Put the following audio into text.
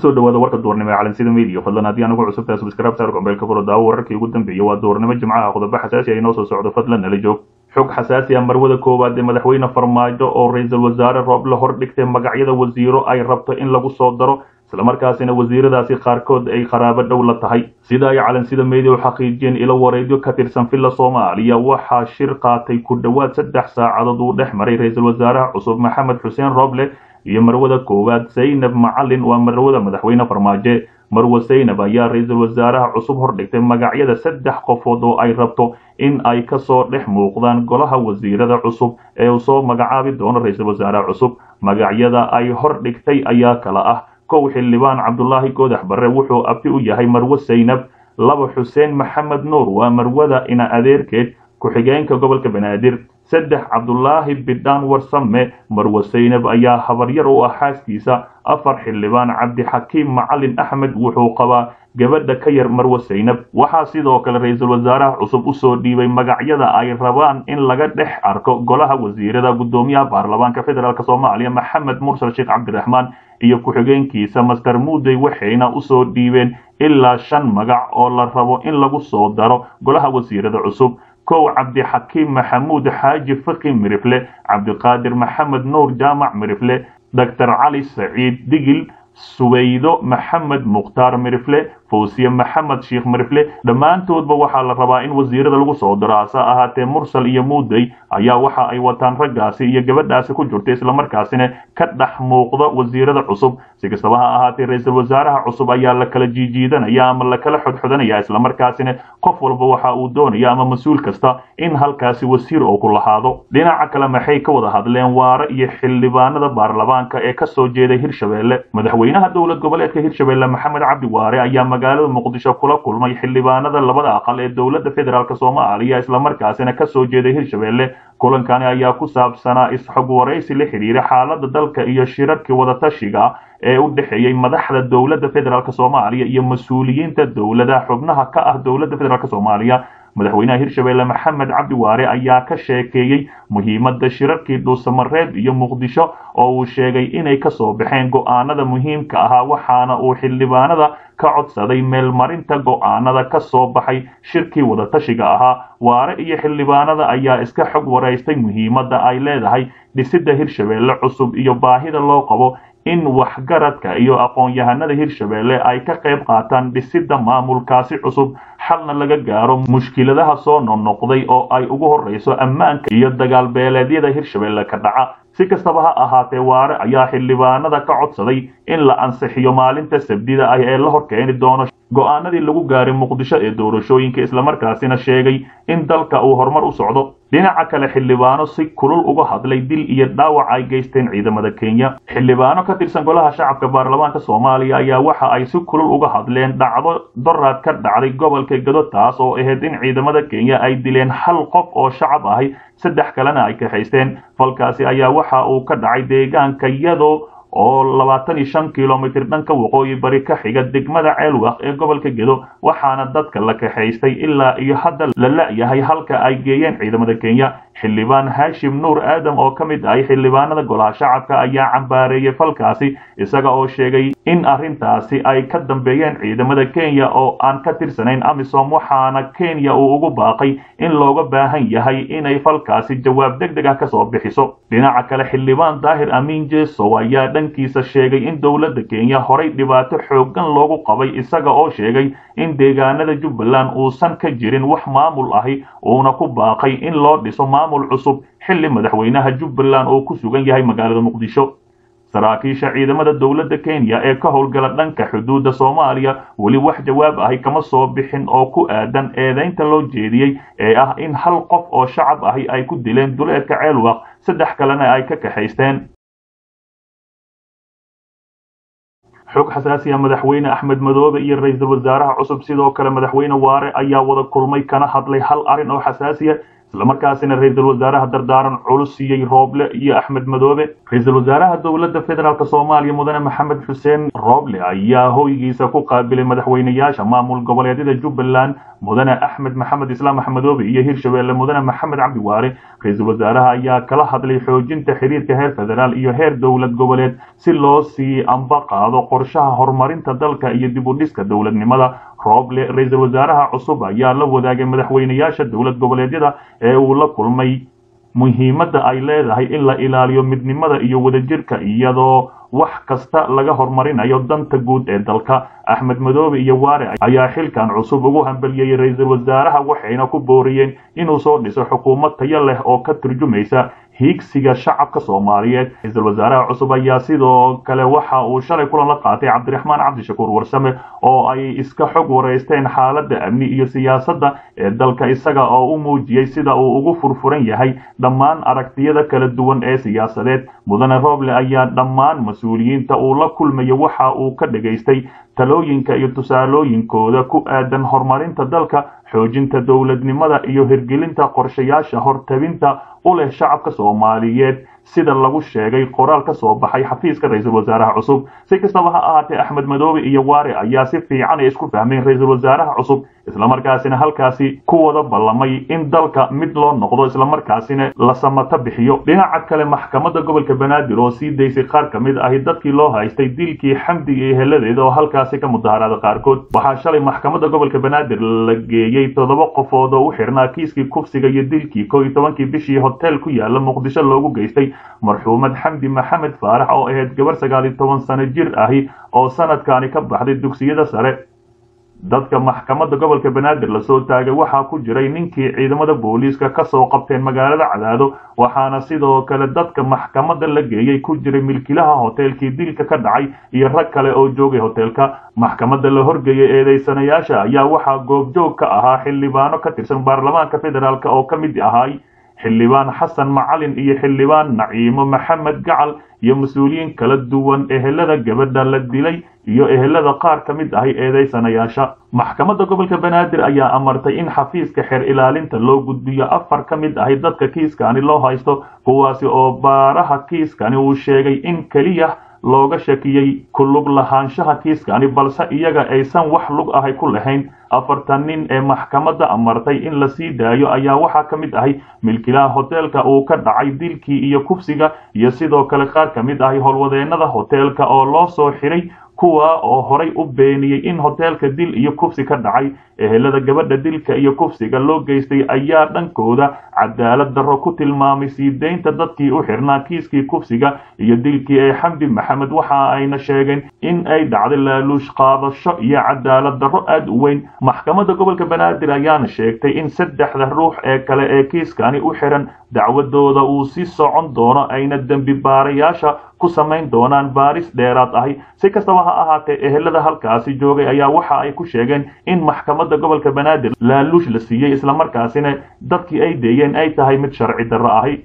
ku soo dhawaada warka duurnimo ee calansida media. Fadlan haddii anagu cusubtahay subscribe saar gombeelka furo daawo wararkii ugu dambeeyay. Waa duurnimo jimcaha qodobo xasaasi ah inoo soo socdo. Fadlan nala joog. Xog xasaasi ah marwada koowaad ee madaxweyne farmaajo oo ra'iisul wasaare rooble hor dhigtay magacyada wasiiro ay rabto in lagu soo daro islamarkaasina wasiiradaasi qaarkood ay qaraabo dhow la tahay. Sida ay calansida media u xaqiijiyeen ilo wareedyo ka tirsan villa soomaaliya waxaa shir qaatay ku dhowaad saddex saacadood uu dhex maray ra'iisul wasaaraha cusub maxamed xuseen rooble iyo marwada koowaad zaynab macalin waa marwada madaxweyne farmaajo. Marwe zaynab ayaa ra'iisul wasaaraha cusub hordhigtay magacyada saddex qofood oo ay rabto in ay ka soo dhex muuqdaan golaha wasiirada cusub ee uu soo magacaabi doono ra'iisul wasaaraha cusub. Magacyada ay hordhigtay ayaa kala ah. Kow xildhibaan cabdulaahi goodax barre wuxuu abti u yahay marwe zaynab. Laba xuseen maxamed nuur waa marwada ina adeerkeed ku-xigeenka gobolka banaadir saddex cabdulaahi bidhaan warsame marwe zaynab ayaa habaryar u ah xaaskiisa. Afar xildhibaan cabdixakiim macalin axmed wuxuu qabaa gabadha ka yar marwe zaynab waxaa sidoo kale ra'iisul wasaaraha cusub u soo dhiibay magacyada ay rabaan in laga dhex arko golaha wasiirada guddoomiyaha baarlamaanka federaalk soomaaliya maxamed mursal sheekh cabdiraxmaan iyo ku-xigeenkiisa master muudey waxayna u soo dhiibeen ilaa shan magac oo la rabo in lagu soo daro golaha wasiirada cusub kow cabdixakiim maxamuud xaaji faki mirifle cabdiqaadir maxamed nuur jaamac mirifle doctor cali saciid digil subaydo maxamed mukhtaar mirifle fawsiye maxamed sheikh mirifle dhammaantoodba waxaa la rabaa in wasiirada lagu soo diro hase ahaatee mursal iyo muudey ayaa waxa ay wataan raggaasi iyo gabadhaasi ku jirta islamarkaasina ka dhex muuqda wasiirada cusub. Si kastaba ha ahaatee ra'iisul wasaaraha cusub ayaa la kala jiijiidanaya ama la kala xodxodanaya islamarkaasina qof walba waxa uu doonaya ama mas'uul kasta in halkaasi wasiir oo ku lahaado. Dhinaca kale maxay ka wada hadleen waare iyo xildhibaanada baarlamaanka ee ka soo jeeday hirshabeelle? Madaxweynaha dowlad goboleedka hirshabeelle maxamed cabdi waare ayaa magaalada muqdisho kula kulmay xildhibaanada labada aqal ee dowladda federaalk soomaaliya islamarkaasina ka soo jeeday hirshabeelle. Kulankani ayaa ku saabsanaa is-xog la xidhiira xaalada dalka iyo shirarkii wadatashiga ee u dhexeeyey madaxda dowladda federaalk soomaaliya iyo mas'uuliyiinta dowladaha xubnaha ka ah dowladda federaalk soomaaliya madaxweynaha hirshabeelle maxamed cabdi waare ayaa ka sheekeeyey muhiimadda shirarkii dhuusamareeb iyo muqdisho oo uu sheegay inay ka soo baxeen go'aanada muhiimka ahaa waxaana uu xildhibaanada ka codsaday meelmarinta go'aanada ka soo baxay shirkii wadatashiga ahaa. Waare iyo xildhibaanada ayaa iska xog waraystay muhiimadda ay leedahay dhisidda hirshabeelle cusub iyo baahida loo qabo in waxgaradka iyo aqoon-yahanada hirshabeelle ay ka qayb qaataan dhisidda maamulkaasi cusub xalna laga gaaro mushkiladaha soo noqnoqday oo ay ugu horreyso ammaanka iyo dagaalbeeleedyada hirshabeelle ka dhaca. Si kastaba ha ahaatee waare ayaa xildhibaanada ka codsaday in la ansixiyo maalinta sabdida ah ee la horkeeni doono go'aanadii lagu gaaray muqdisho ee doorashooyinka islamarkaasina sheegay in dalka uu horumar u socdo. Dhinaca kale xildhibaano si kulul uga hadlay dil iyo dhaawac ay geysteen ciidamada kenya. Xildhibaano ka tirsan golaha shacabka baarlamaanka soomaaliya ayaa waxa ay si kulul uga hadleen dhacdo doraad ka dhacday gobolka gado taas oo ahayd in ciidamada kenya ay dileen hal qof oo shacab ahi saddex kalena ay kaxaysteen. Falkaasi ayaa waxa uu ka dhacay deegaanka yado oo labaatan iyo shan kilomitir dhanka waqooyi bari ka xiga degmada ceelwaq ee gobolka gedo waxaana dadka la kaxaystay ilaa iyo hadda la la-yahay halka ay geeyeen ciidamada kenya xildhibaan haashim nuur aadam oo ka mid ahay xildhibaanada golaha shacabka ayaa cambaareeyey falkaasi isaga oo sheegay in arrintaasi ay ka dambeeyeen ciidamada kenya oo aan ka tirsanayn amisom waxaana kenya uu ugu baaqay in looga baahan yahay inay falkaasi jawaab deg deg ah ka soo bixiso. Dhinaca kale xildhibaan daahir amiin jesow ayaa dhankiisa sheegay in dowladda kenya horay dhibaato xooggan loogu qabay isaga oo sheegay in deegaanada jubbaland uusan ka jirin wax maamul ahi uuna ku baaqay in loo dhiso maamul cusub xilli madaxweynaha jubbaland oo ku sugan yahay magaalada muqdisho. Saraakiisha ciidamada dowladda kenya ee ka howlgala dhanka xuduudda soomaaliya weli wax jawaab ahi kama soo bixin oo ku aadan eedaynta loo jeediyey ee ah in hal qof oo shacab ahi ay ku dileen duleedka ceelwaq saddex kalena ay ka kaxaysteen. Xog xasaasiya madaxweyne axmed madoobe iyo ra'iisul wasaaraha cusub sidoo kale madaxweyne waare ayaa wada kulmay kana hadlay hal arrin oo xasaasiya islamarkaasina ra'iisul wasaaraha dardaaran culus siiyey rooble iyo axmed madoobe. Ra'iisul wasaaraha dowladda federaalk soomaaliya mudane maxamed xuseen rooble ayaa hoygiisa ku qaabilay madaxweyneyaasha maamul goboleedyada jubbaland mudane axmed maxamed islaam axmedoobe iyo hirshabeelle mudane maxamed cabdi waare. Ra'iisul wasaaraha ayaa kala hadlay xoojinta xiriirka heer federaal iyo heer dowlad goboleed si loo sii amba qaado qorshaha horumarinta dalka iyo dib u dhiska dowladnimada rooble ra'iisul wasaaraha cusub ayaa la wadaagay madaxweyneyaasha dowlad goboleedyada ee uu la kulmay muhiimadda ay leedahay in la ilaaliyo midnimada iyo wadajirka iyadoo wax kasta laga horumarinayo danta guud ee dalka. Axmed madoobe iyo waare ayaa xilkan cusub ugu hambeliyey ra'iisul wasaaraha waxayna ku booriyeen inuu soo dhiso xukuumad tayo leh oo ka turjumaysa hiigsiga shacabka soomaaliyeed. Ra'iisul wasaaraha cusub ayaa sidoo kale waxa uu shalay kulan la qaatay cabdiraxmaan cabdishakuur warsame oo ay iska xog wareysteen xaaladda amni iyo siyaasadda ee dalka isaga oo u muujiyey sida uu ugu furfuran yahay dhammaan aragtiyada kala duwan ee siyaasadeed. Mudane rooble ayaa dhammaan mas'uuliyiinta uu la kulmayo waxa uu ka dhegaystay talooyinka iyo tusaalooyinkooda ku aadan horumarinta dalka xoojinta dowladnimada iyo hirgelinta qorshayaasha hortabinta u leh shacabka soomaaliyeed sida lagu sheegay qoraal ka soo baxay xafiiska ra'iisul wasaaraha cusub. Si kastaba ha ahaatee axmed madoobe iyo waare ayaa si fiican ay isku fahmeen ra'iisul wasaaraha cusub islamarkaasina halkaasi ku wada ballamay in dalka mid loo noqdo islamarkaasina la samato bixiyo. Dhinaca kale maxkamadda gobolka banaadir oo sii daysay qaar ka mid ahi dadkii loo haystay dilkii xamdi iyo heladeeda oo halkaasi ka mudaharaaday qaarkood. Waxaa shalay maxkamadda gobolka banaadir la geeyey toddoba qofood oo u xirnaa kiiskii kufsiga iyo dilkii koo iyo tobankii bishii hotel ku yaalla muqdisho loogu geystay marxuumad xamdi maxamed faarax oo ahayd gabar sagaal iyo toban sano jir ahi oo sanadkaani ka baxday dugsiyada sare. Dadka maxkamadda gobolka banaadir la soo taagay waxaa ku jiray ninkii ciidamada booliiska ka soo qabteen magaalada cadaado waxaana sidoo kale dadka maxkamadda la geeyey ku jiray milkilaha hoteelkii dilka ka dhacay iyo rag kale oo joogay hoteelka. Maxkamadda la horgeeyey eedeysanayaasha ayaa waxaa goobjoog ka ahaa xildhibaano ka tirsan baarlamaanka federaalk oo ka mid ahay xildhibaan xasan macalin iyo xildhibaan naciimo maxamed gacal iyo mas'uuliyiin kala duwan ehelada gabadha la dilay iyo ehelada qaar ka mid ahay eedeysanayaasha. Maxkamadda gobolka banaadir ayaa amartay in xafiiska xeer ilaalinta loo gudbiyo afar ka mid ahi dadka kiiskani loo haysto kuwaasi oo baaraha kiiskani uu sheegay in keliya looga shakiyey ku lug lahaanshaha kiiskani balse iyaga aysan wax lug ahay ku lahayn. Afartan nin ee maxkamadda amartay in la sii daayo ayaa waxaa ka mid ahay. Milkilaha hoteelka uu ka dhacay dilkii iyo kufsiga iyo sidoo kale qaar ka mid ahay howlwadeennada hoteelka oo loo soo xiray kuwa oo horay u beeniyey in hoteelka dil iyo kufsi ka dhacay ehelada gabadha dilka iyo kufsiga loo geystay ayaa dhankooda cadaalad darro ku tilmaamay sii deynta dadkii u xirnaa kiiskii kufsiga iyo dilkii ee xamdi maxamed. Waxa ayna sheegeen in ay dhacday laaluush qaadasho iyo cadaalad darro aada u weyn. Maxkamadda gobolka banaadir ayaana sheegtay in saddexda ruux ee kale ee kiiskani u xiran dacwadooda uu sii socon doono ayna dembi baarayaasha ku samayn doonaan baaris dheeraad ahi. Si kastaba ha ahaatee ehelada halkaasi joogay ayaa waxa ay ku sheegeen in maxkamadda gobolka banaadir laaluush la siiyey islamarkaasina dadkii ay deeyeen ay tahay mid sharci darro ahi